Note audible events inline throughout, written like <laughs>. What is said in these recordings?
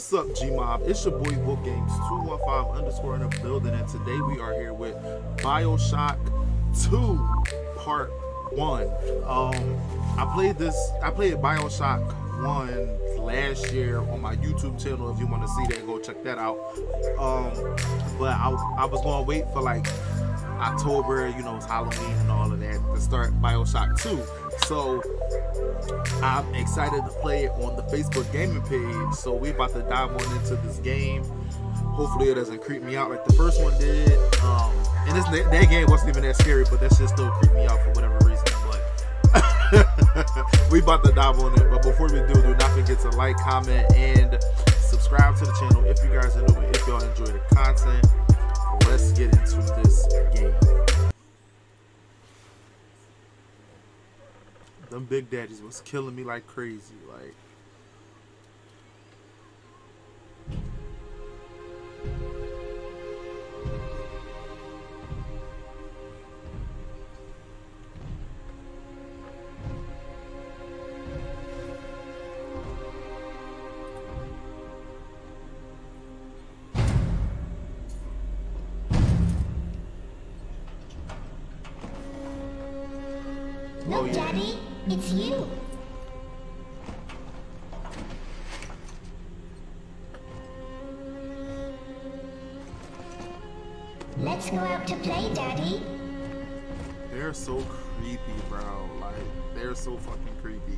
What's up, G-Mob? It's your boy Book Games 215 underscore in the building, and today we are here with Bioshock 2 Part 1. Um, I played this, I played Bioshock 1 last year on my YouTube channel. If you want to see that, go check that out. Um, but I, I was going to wait for like October, you know, it's Halloween and all of that to start Bioshock 2. So I'm excited to play it on the Facebook gaming page. So we about to dive on into this game. Hopefully it doesn't creep me out like the first one did. Um, and this that game wasn't even that scary, but that shit still creeped me out for whatever reason. But <laughs> we about to dive on it. But before we do, do not forget to like, comment, and subscribe to the channel if you guys are new. If y'all enjoy the content, let's get into this game. Them big daddies was killing me like crazy. Like you. Let's go out to play, Daddy. they're so creepy, bro. Like they're so fucking creepy.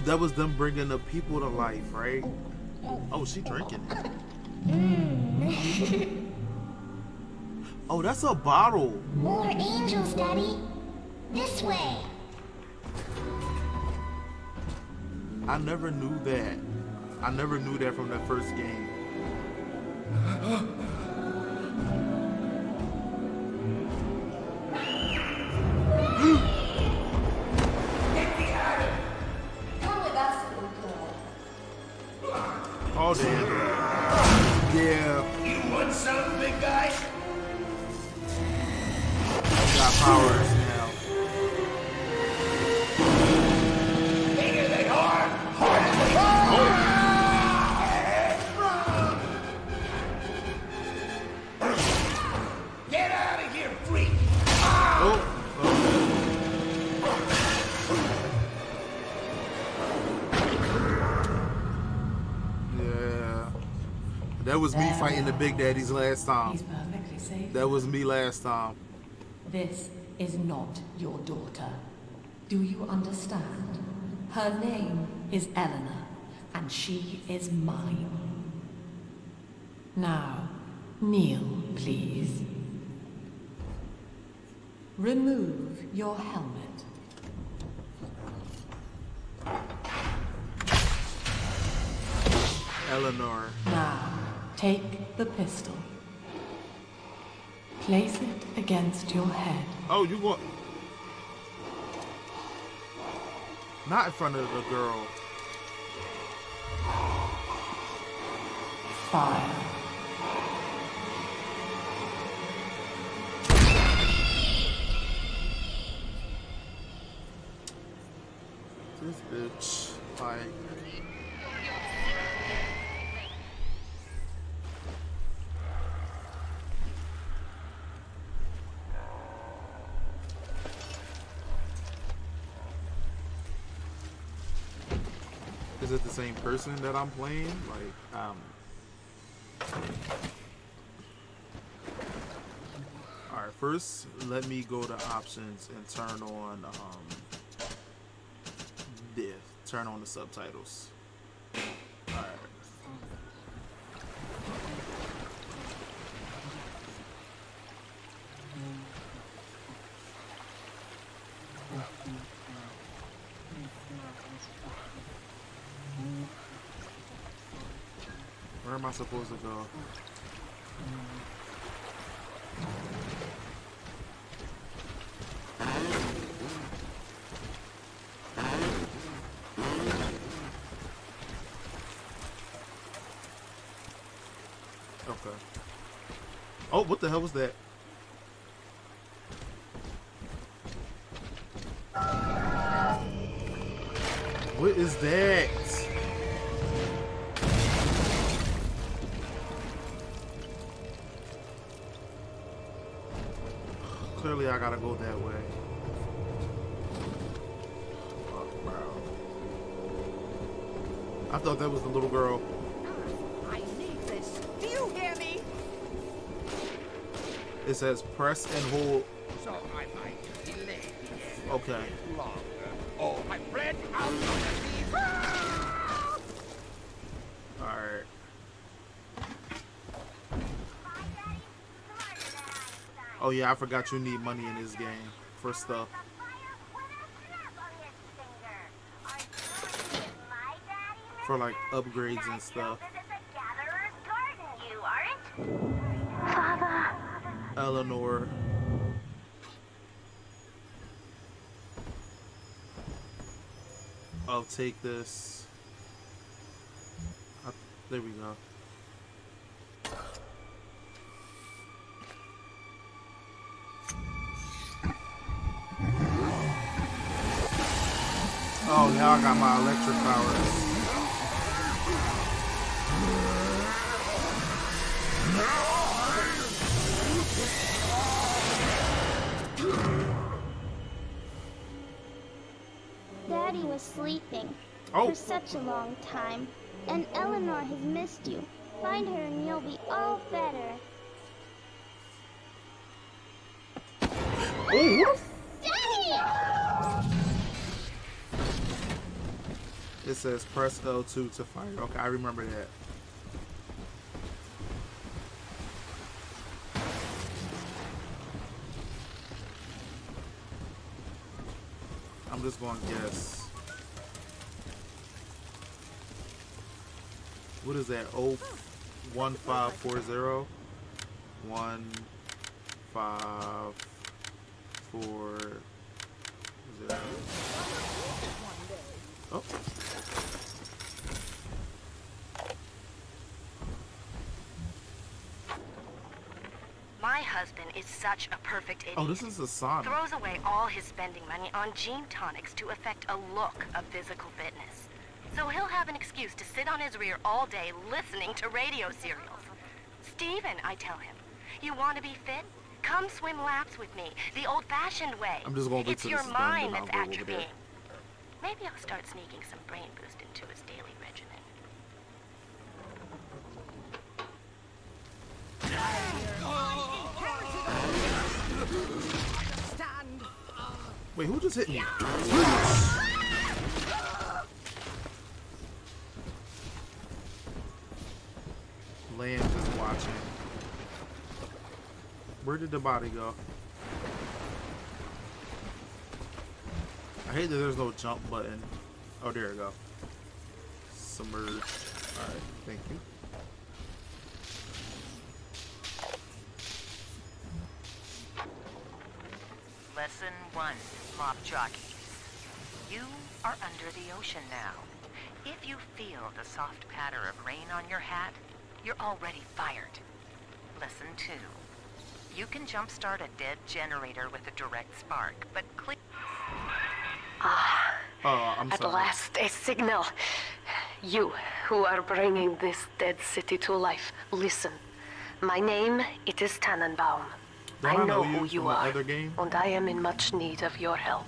Oh, that was them bringing the people to life, right? Oh, she drinking it. <laughs> Oh, that's a bottle. More angels, Daddy. This way. I never knew that. I never knew that from that first game. <laughs> was me fighting the big daddies last time. He's perfectly safe. That was me last time. This is not your daughter. Do you understand? Her name is Eleanor, and she is mine. Now, kneel, please. Remove your helmet. Eleanor. Now, take the pistol. Place it against your head. Oh, you want? Not in front of the girl. Fire. Same person that I'm playing? Like, um. Alright, first, let me go to options and turn on, um. This. Turn on the subtitles. Where am I supposed to go? Okay. Oh, what the hell was that? What is that? Gotta go that way. Fuck, bro. I thought that was the little girl. I need this. Do you hear me? It says press and hold. So I might delay Okay. longer. Oh, my bread out of the Alright. Oh yeah, I forgot you need money in this game for stuff. For like upgrades and stuff. Father, Eleanor. I'll take this. Uh, there we go. I got my electric powers. Daddy was sleeping Oh, for such a long time, and Eleanor has missed you. Find her and you'll be all better. oh, It says press L2 to fire. Okay, I remember that. I'm just going to guess. What is that? Oh, one five four zero. One five four zero. Oh. My husband is such a perfect idiot. Oh, this is a sauna. Throws away all his spending money on gene tonics to affect a look of physical fitness. So he'll have an excuse to sit on his rear all day listening to radio serials. Steven, I tell him, you want to be fit? Come swim laps with me, the old-fashioned way. I'm just gonna wait It's your mind that's go over there. atrophying. Maybe I'll start sneaking some brain boost into his daily regimen. Wait, who just hit me? Lamb is watching. Where did the body go? I hate that there's no jump button. Oh, there we go. Submerge. Alright, thank you. One, mob jockeys. You are under the ocean now. If you feel the soft patter of rain on your hat, you're already fired. Lesson two. You can jumpstart a dead generator with a direct spark, but click. Ah, Oh, I'm At sorry. last, a signal. You, who are bringing this dead city to life, listen. My name, it is Tenenbaum. Don't I know know you who you are, other game? and I am in much need of your help.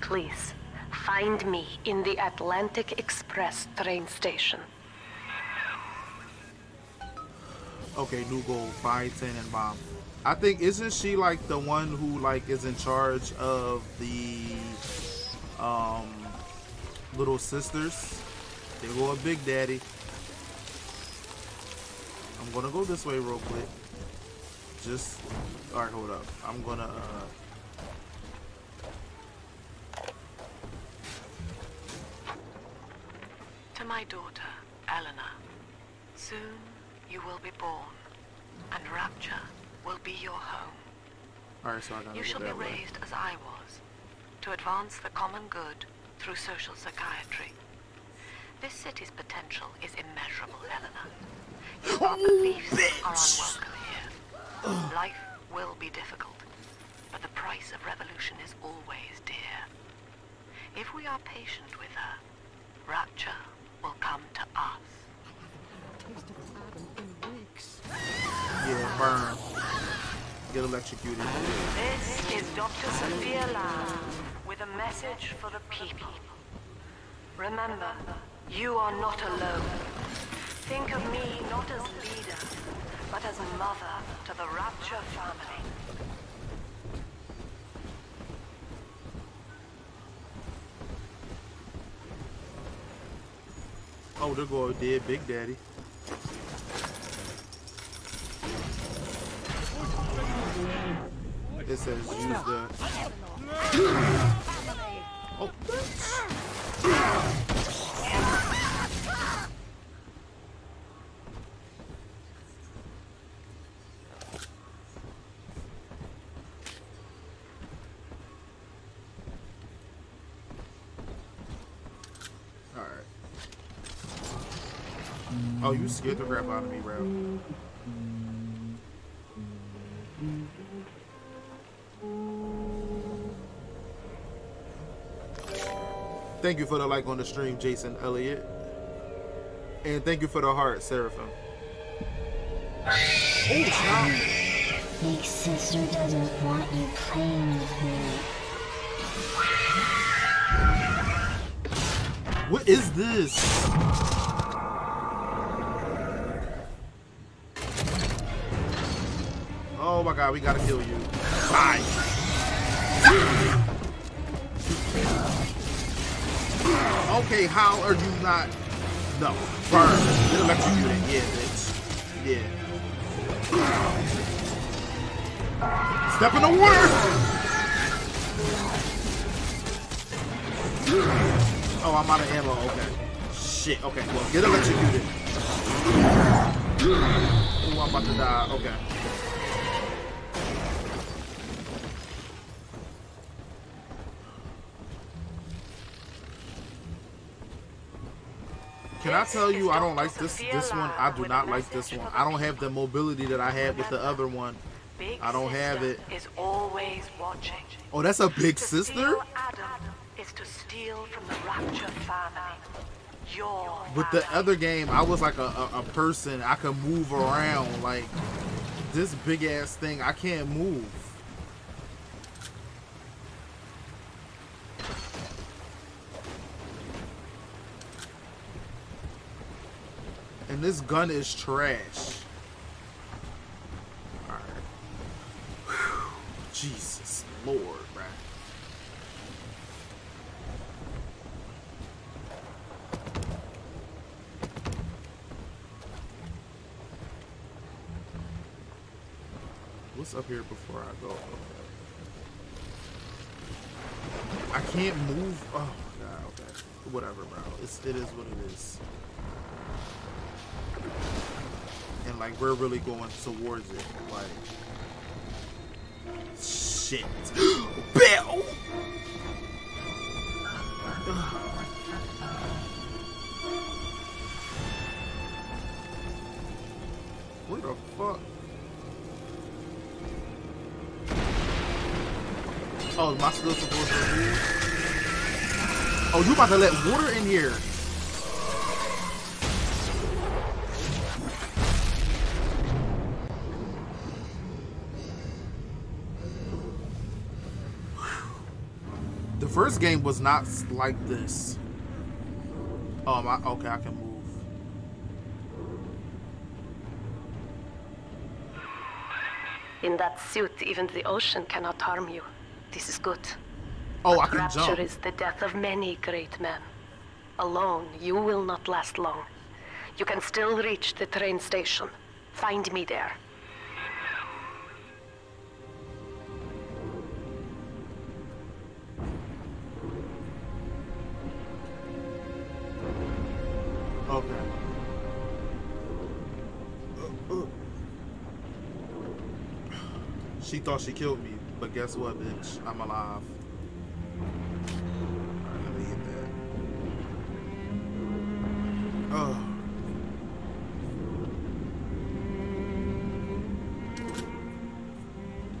Please, find me in the Atlantic Express train station. Okay, new goal, find Bomb. I think isn't she like the one who like is in charge of the um little sisters? They go a Big Daddy. I'm gonna go this way real quick. Just alright, hold up. I'm gonna uh To my daughter, Eleanor, soon you will be born, and Rapture will be your home. alright, so I gotta You shall be way. raised as I was, to advance the common good through social psychiatry. This city's potential is immeasurable, Eleanor. Your beliefs are unwelcome. Life will be difficult, but the price of revolution is always dear. If we are patient with her, rapture will come to us. Yeah, burn. Get electrocuted. This is Dr. Sophia Lamb with a message for the people. Remember, you are not alone. Think of me not as leader, but as a mother to the Rapture family. Oh, they're going dead Big Daddy. It says use the. Oh. Alright. Oh, you scared the crap out of me, bro. Thank you for the like on the stream, Jason Elliott. And thank you for the heart, Seraphim. Oh. Big sister doesn't want you playing with me. What is this? My god, we gotta kill you. Bye. Okay, how are you not? No, burn. Get electrocuted. Yeah, bitch. Yeah. Step in the water. Oh, I'm out of ammo. Okay. Shit. Okay. Well, get electrocuted. Oh, I'm about to die. Okay. I tell you I don't like this this one? I do not like this one. I don't have the mobility that I had with the other one. I don't have it. Is always watching. Oh, that's a big sister? Is to steal from the Rapture family. Your With the other game, I was like a, a, a person. I could move around. Like this big ass thing, I can't move. And this gun is trash. Jesus Lord, bruh. What's up here before I go? I can't move. Oh god. Okay. Whatever, bro. It's it is what it is. Like we're really going towards it. Like shit. <gasps> Bill. <sighs> Where the fuck? Oh, am I still supposed to move? Oh, you about to let water in here? First game was not like this. Oh, my, okay, I can move. In that suit, even the ocean cannot harm you. This is good. Oh, I But can Rapture jump. is the death of many great men. Alone, you will not last long. You can still reach the train station. Find me there. thought she killed me, but guess what, bitch? I'm alive. Alright, let me hit that. Oh.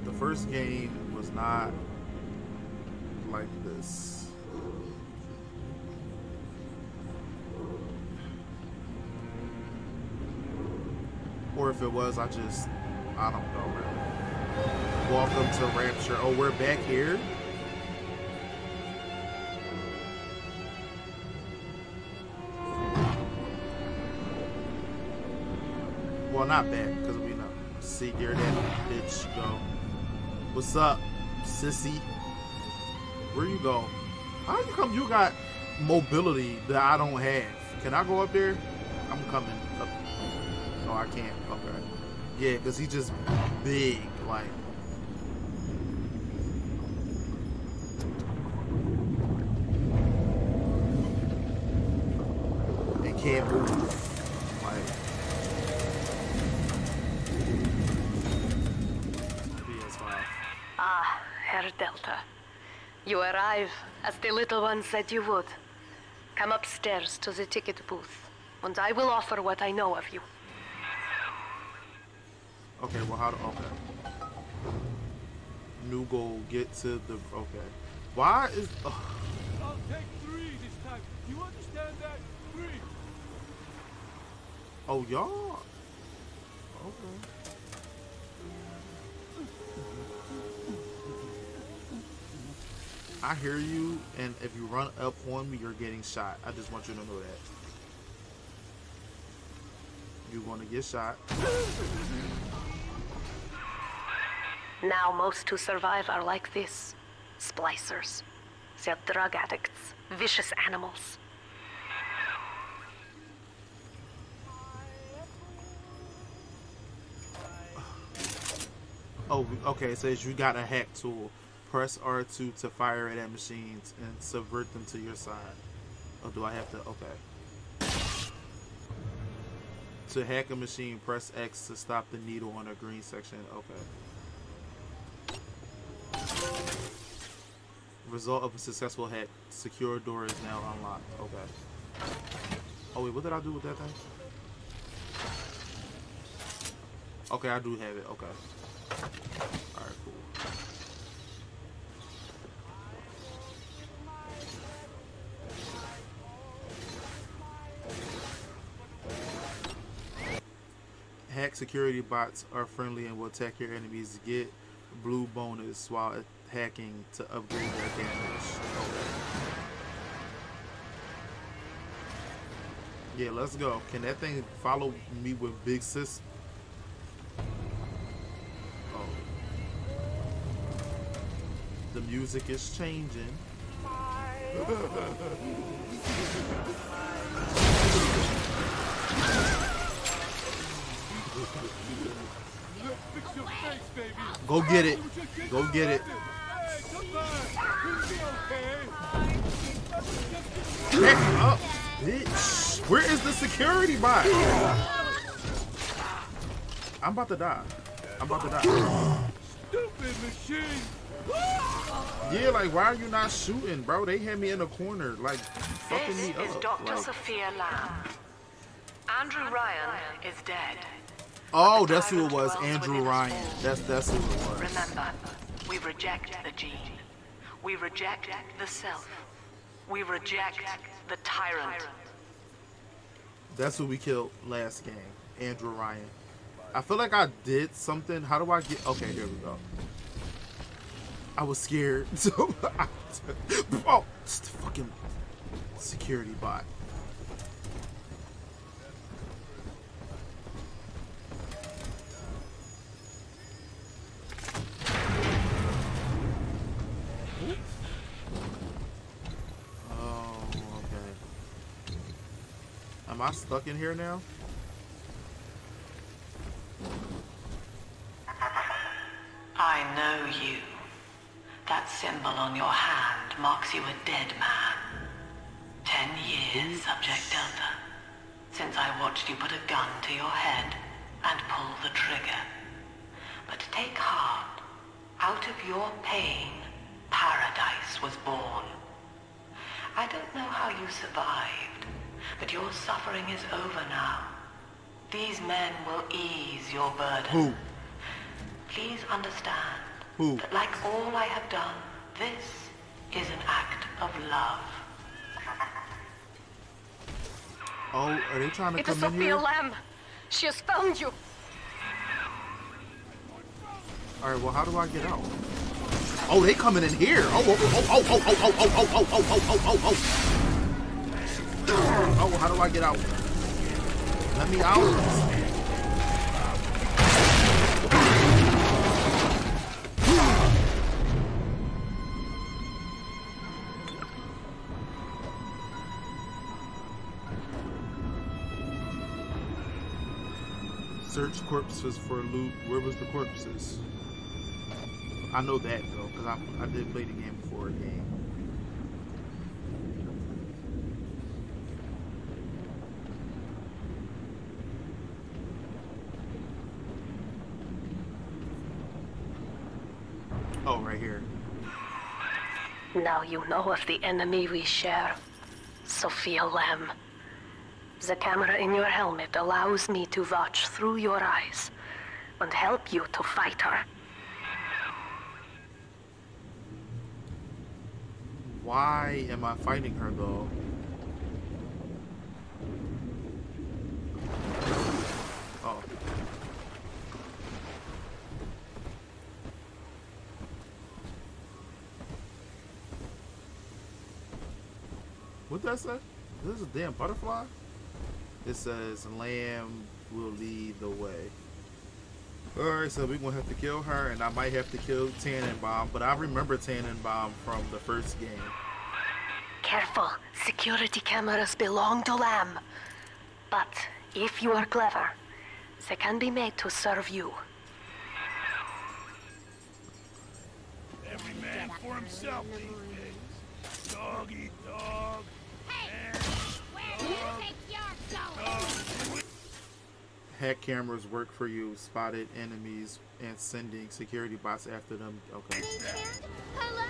The first game was not like this. Or if it was, I just, I don't know, really. Welcome to Rapture. Oh, we're back here? Well, not back, because we know. See, there that bitch go. What's up, sissy? Where you go? How you come you got mobility that I don't have? Can I go up there? I'm coming up. No, I can't. Okay. Yeah, because he's just big, like. And can't move. Ah, Herr Delta. You arrive, as the little one said you would. Come upstairs to the ticket booth, and I will offer what I know of you. Okay, well, how do. Okay. New goal, get to the. Okay. Why is. ugh. I'll take three this time. You understand that? Three. Oh, y'all. Okay. I hear you, and if you run up on me, you're getting shot. I just want you to know that. You're gonna get shot. Now, most who survive are like this splicers. They're drug addicts, vicious animals. Oh, okay. It says you got a hack tool. Press R2 to fire it at machines and subvert them to your side. Oh, do I have to? Okay. To hack a machine, press X to stop the needle on a green section. Okay. Result of a successful hack. Secure door is now unlocked. Okay. Oh wait, what did I do with that thing? Okay, I do have it. Okay. Alright, cool. Hack security bots are friendly and will attack your enemies. Get blue bonus while hacking to upgrade their damage. Yeah, let's go. Can that thing follow me with big sis? Oh. The music is changing. Fix your face, baby. Go get it. Go get it. Hey, back. You'll be okay. Back up, bitch. Where is the security bot? I'm about to die. I'm about to die. Stupid machine. Yeah, like why are you not shooting, bro? They had me in a corner, like fucking This me is up. Dr. Like, Sophia Lamb. Andrew Ryan is dead. oh, that's who it was, Andrew Ryan. That's that's who it was. Remember, we reject the gene. We reject the self. We reject the tyrant. That's who we killed last game, Andrew Ryan. I feel like I did something. How do I get? Okay, here we go. I was scared, <laughs> so oh, it's the fucking security bot. Am I stuck in here now? I know you. That symbol on your hand marks you a dead man. Ten years, Subject Delta. Since I watched you put a gun to your head and pull the trigger. But take heart. Out of your pain, paradise was born. I don't know how you survived, but your suffering is over now. These men will ease your burden. Who? Please understand, Who? Like all I have done, this is an act of love. Oh, are they trying to It is come in Sophia here? Lamb. She has found you. All right, well, how do I get out? Oh, they coming in here. Oh, oh, oh, oh, oh, oh, oh, oh, oh, oh, oh, oh, oh, oh, oh. Oh, how do I get out? Let me out. Search corpses for loot. Where was the corpses? I know that though, because I, I did play the game before a game. Oh, right here. Now you know of the enemy we share, Sophia Lamb. The camera in your helmet allows me to watch through your eyes and help you to fight her. Why am I fighting her though? Oh. What that say? This is a damn butterfly? It says lamb will lead the way. Alright, so we're gonna have to kill her and I might have to kill Tenenbaum, but I remember Tenenbaum from the first game. Careful, security cameras belong to Lamb. But if you are clever, they can be made to serve you. Every man for himself these days. Dog eat dog. Hack cameras work for you, spotted enemies, and sending security bots after them. Okay. Hello?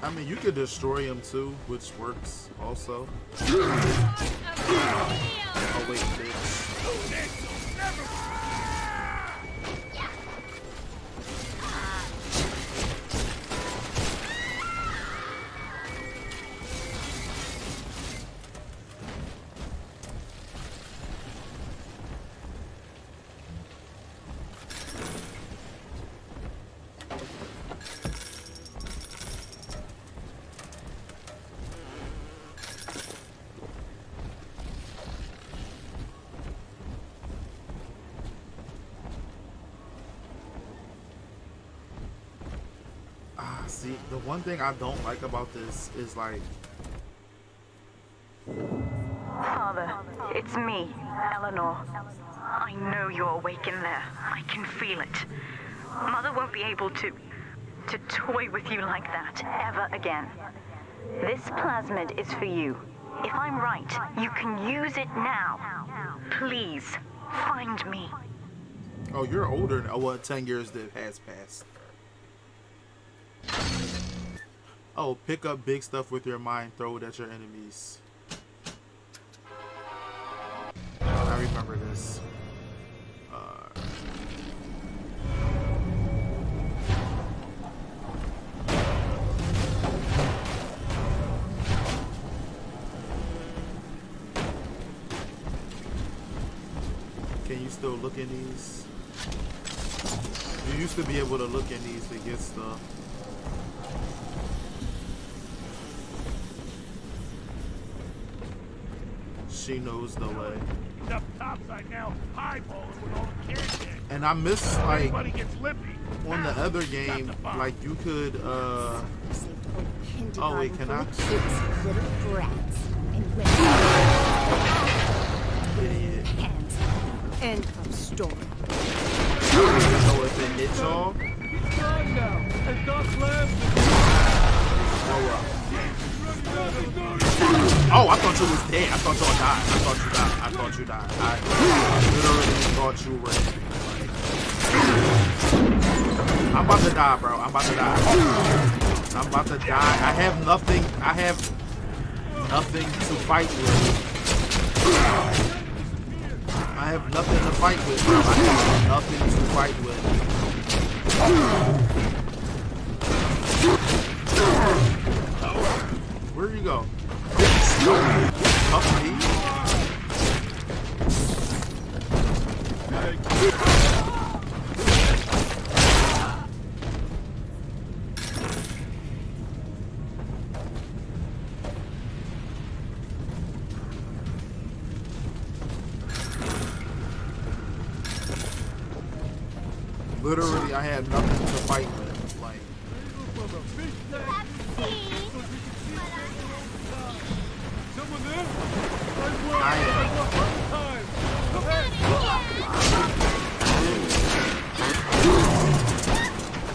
I mean, you could destroy them too, which works also. Oh, wait, bitch. See, the one thing I don't like about this is like, Father, it's me, Eleanor. I know you're awake in there. I can feel it. Mother won't be able to. to toy with you like that ever again. This plasmid is for you. If I'm right, you can use it now. Please, find me. oh, you're older. Oh, what? Ten years that has passed. Oh, pick up big stuff with your mind. Throw it at your enemies. I remember this. Uh, Can you still look in these? You used to be able to look in these to get stuff. She knows the way. Up topside now, with all the. And I miss like on the other game, like you could. uh... Oh wait, can I? End of story. Oh well oh, I thought you was dead. I thought y'all died. I thought you died. I thought you died. I literally thought you were. I'm about to die, bro. I'm about to die. I'm about to die. I have nothing. I have nothing to fight with. I have nothing to fight with, bro. I have nothing to fight with. Where you go? Snowy. Literally, I had nothing to fight with. Like,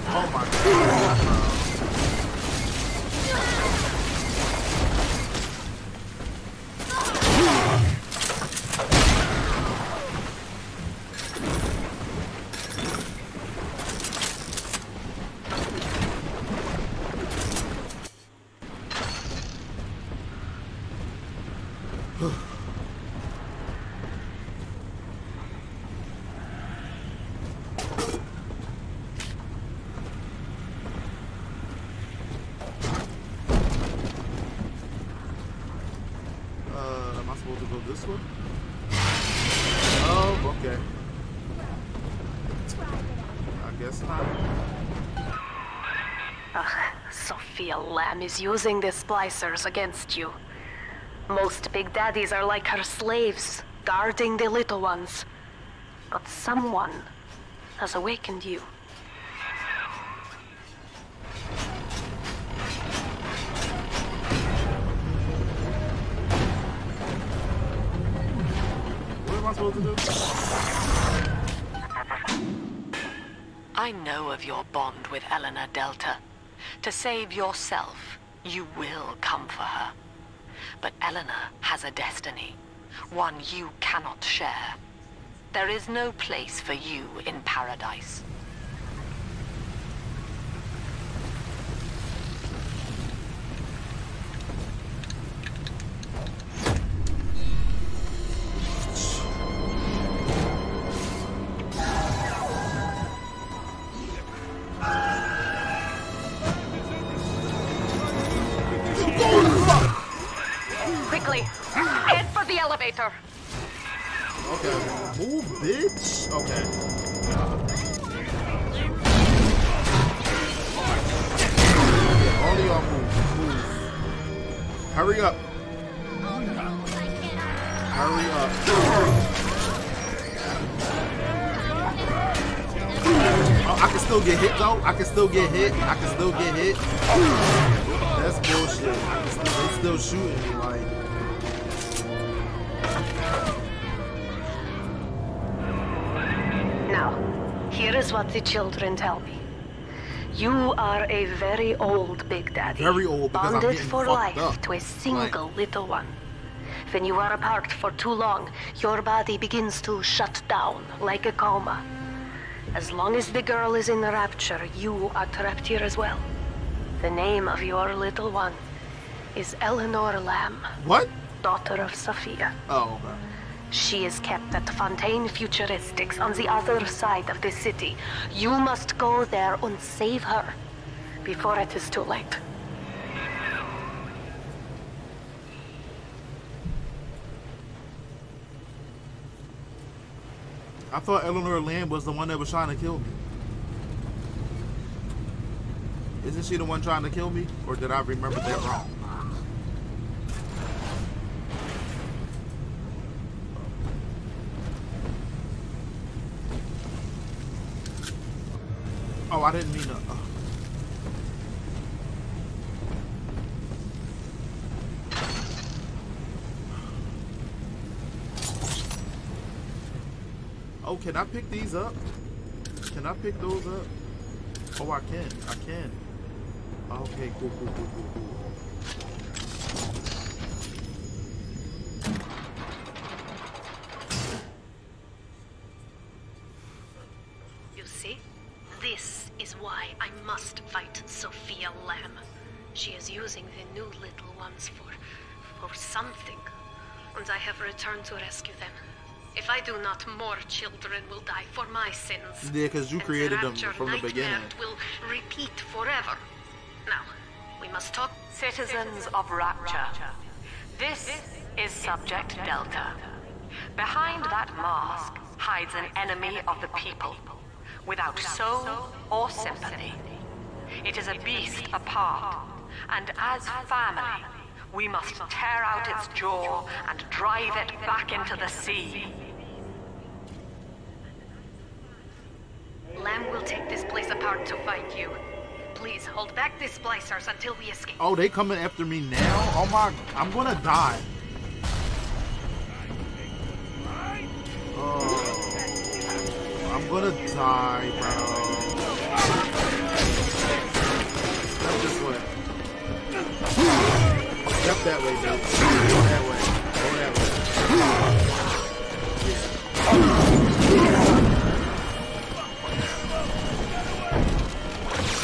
oh my god. Uh, am I supposed to go this way? Oh, okay. I guess not. Ugh, Sophia Lamb is using the splicers against you. Most big daddies are like her slaves, guarding the little ones. But someone has awakened you. What am I supposed to do? I know of your bond with Eleanor Delta. To save yourself, you will come for her. But Eleanor has a destiny, one you cannot share. There is no place for you in paradise. Okay. Move, bitch. Okay. Yeah, all y'all move. Move. Hurry up. Hurry up. Oh, I can still get hit though. I can still get hit. I can still get hit. That's bullshit. Still, they still shooting me like. Is what the children tell me. You are a very old Big Daddy. Very old Bonded for life up. to a single little one. When you are apart for too long, your body begins to shut down like a coma. As long as the girl is in the rapture, you are trapped here as well. The name of your little one is Eleanor Lamb, What? daughter of Sophia. Oh, okay. She is kept at Fontaine Futuristics on the other side of the city. You must go there and save her before it is too late. I thought Eleanor Lamb was the one that was trying to kill me. Isn't she the one trying to kill me? Or did I remember that wrong? Oh, I didn't mean to. uh. Oh, can I pick these up? Can I pick those up? Oh, I can. I can. Okay, cool, cool, cool, cool, cool. You see? This is why I must fight Sophia Lamb. She is using the new little ones for... for something. And I have returned to rescue I do not, more children will die for my sins. Yeah, because you And created the them rapture from the nightmare beginning. will repeat forever. Now, we must talk. Citizens of Rapture, this is Subject Delta. Behind that mask hides an enemy of the people, without soul or sympathy. It is a beast apart, and as family, we must tear out its jaw and drive it back into the sea. Lamb will take this place apart to find you. Please hold back the splicers until we escape. Oh, they coming after me now? Oh my, I'm gonna die. Oh, I'm gonna die, bro. Step this way. Step that way, dude. Go that way. Go that way.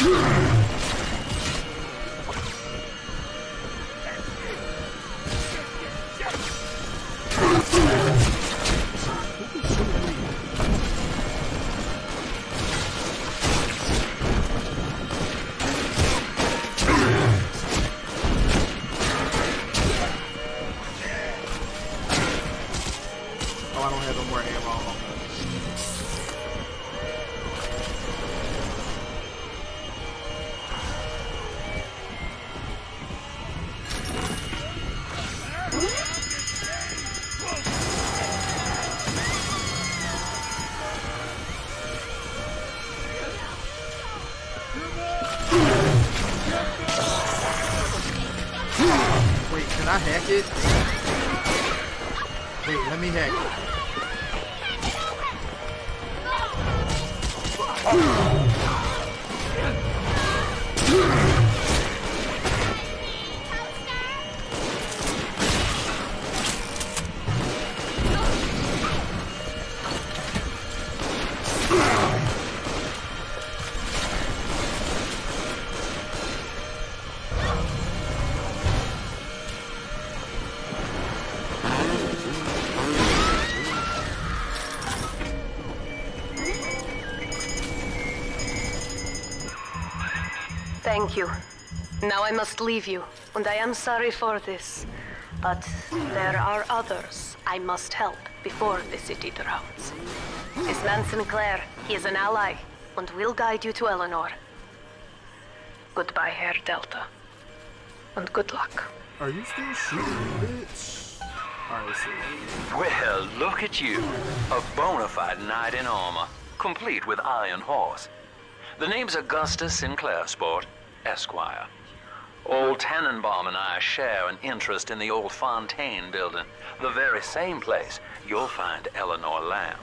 Oh, Thank you. Now I must leave you, and I am sorry for this. But there are others I must help before the city drowns. This man Sinclair, he is an ally, and will guide you to Eleanor. Goodbye, Herr Delta. And good luck. Are you still shooting, bitch? Alright, see. Well, look at you. A bona fide knight in armor, complete with iron horse. The name's Augustus Sinclair Sport, Esquire. Old Tenenbaum and I share an interest in the old Fontaine building, the very same place you'll find Eleanor Lamb.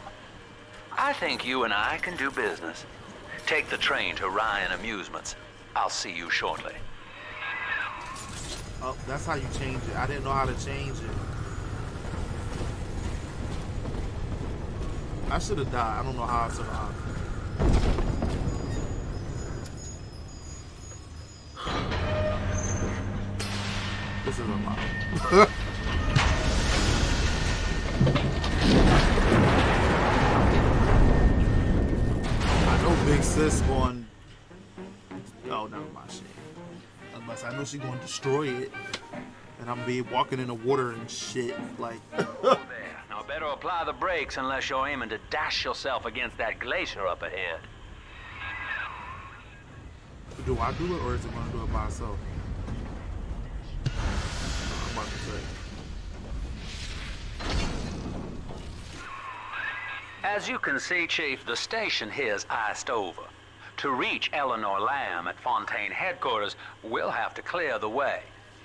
I think you and I can do business. Take the train to Ryan Amusements. I'll see you shortly. Oh, that's how you change it. I didn't know how to change it. I should have died. I don't know how I survived. Unless I know she's going to destroy it, and I'm gonna be walking in the water and shit. Like, There. Now better apply the brakes unless you're aiming to dash yourself against that glacier up ahead. do I do it or is it gonna do it by itself? I'm about to say. As you can see, Chief, the station here's iced over. To reach Eleanor Lamb at Fontaine headquarters, we'll have to clear the way.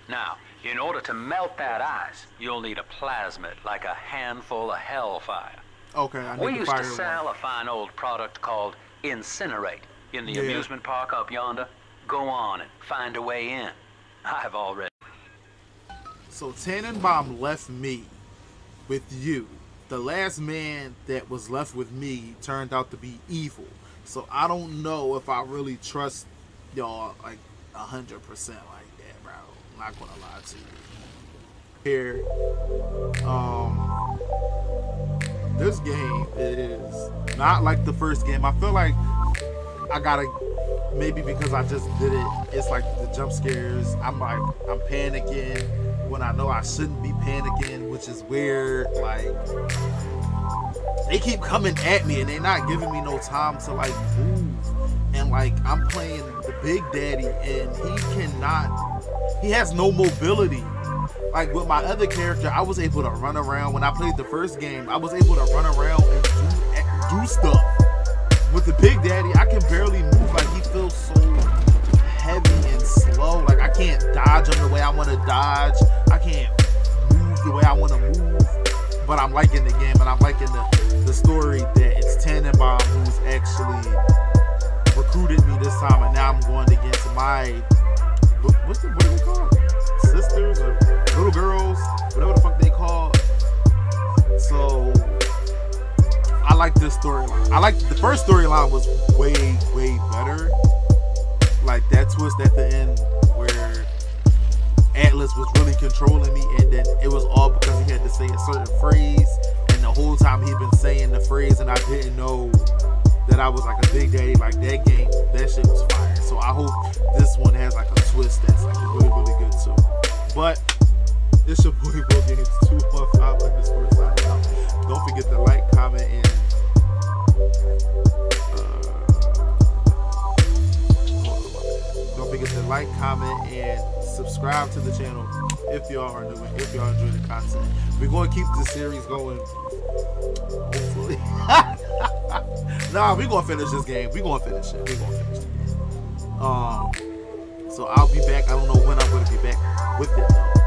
Now, in order to melt that ice, you'll need a plasmid, like a handful of hellfire. Okay, I need We used fire to one. sell a fine old product called Incinerate in the Yeah. amusement park up yonder. Go on and find a way in. I've already... So Tenenbaum left me with you. The last man that was left with me turned out to be evil. So I don't know if I really trust y'all like a hundred percent like that, bro. I'm not gonna lie to you. Here, um, this game is not like the first game. I feel like I gotta maybe because I just did it. It's like the jump scares. I'm like I'm panicking when I know I shouldn't be panicking, which is weird. Like they keep coming at me and they're not giving me no time to like move. And like I'm playing the Big Daddy and he cannot. He has no mobility like with my other character, I was able to run around. When I played the first game, I was able to run around and do, do stuff. With the Big Daddy, I can barely move. Like he feels so heavy and slow. Like I can't dodge him the way I want to dodge. I can't move the way I want to move. But I'm liking the game and I'm liking the, the story that it's Tenenbaum who's actually recruited me this time, and now I'm going against my what's the what are they called? Sisters or little girls, whatever the fuck they call. So I like this storyline. I like the first storyline was way, way better. Like that twist at the end where Atlas was really controlling me and then it was all because he had to say a certain phrase whole time he'd been saying the phrase and I didn't know that I was like a big daddy. Like that game, that shit was fire. So I hope this one has like a twist that's like really, really good too. But it's your boy Will Games 215 underscore sign out. Don't forget to like, comment, and uh, don't forget to like, comment, and subscribe to the channel if y'all are new if y'all enjoy the content. We're gonna keep this series going. Nah, we gonna finish this game. We gonna finish it. We gonna finish it. Um so I'll be back. I don't know when I'm gonna be back with it though.